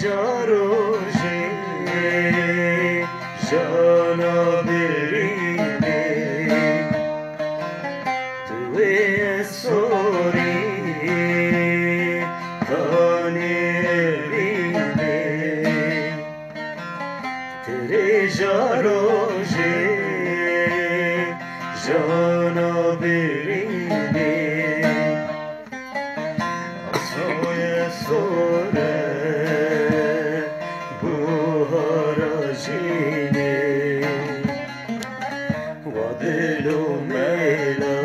Jaroje Jana Berine Tu e sori Tane Eline Tere Jaroje Jana jine Vadilu meyla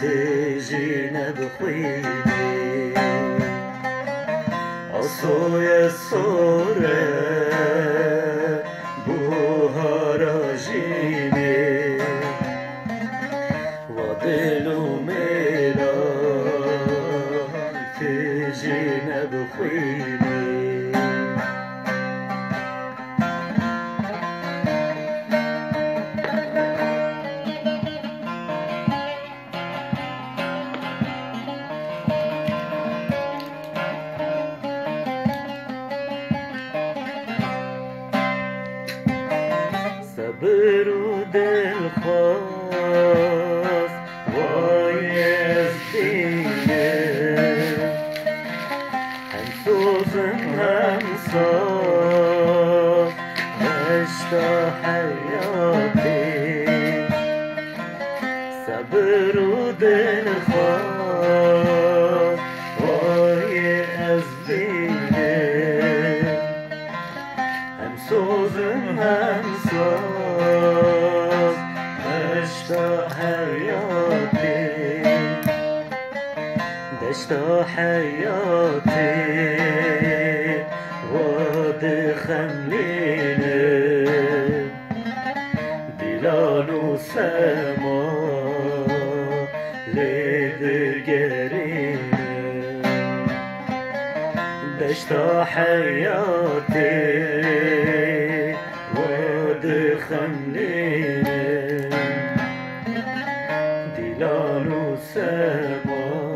tejine bkhine Asroye sore buhara jine ودلو میرا تجينا بخيني برود الخاص. ويزدين انسوس همصاص هشتا حياتي سبرود الخاص ويزدين ويزدينه هم سوزن هم ساز دشتا حیاتی دشتا حیاتی واد خملینه دیلان و سما خندیدم دیلال و سبا